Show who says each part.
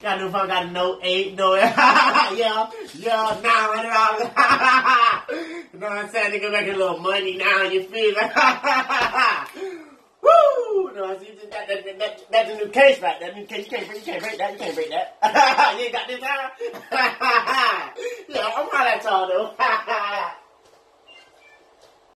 Speaker 1: Got a new phone, got a note eight, no, yeah, yeah, now run it off. you know what I'm saying? Nigga making a little money now. You feel like, woo? You know what I'm saying? That, that, that, that, that's a new case, right? That new case. You can't break, you can't break that. You can't break that. you ain't got this time. yeah, I'm proud that y'all though.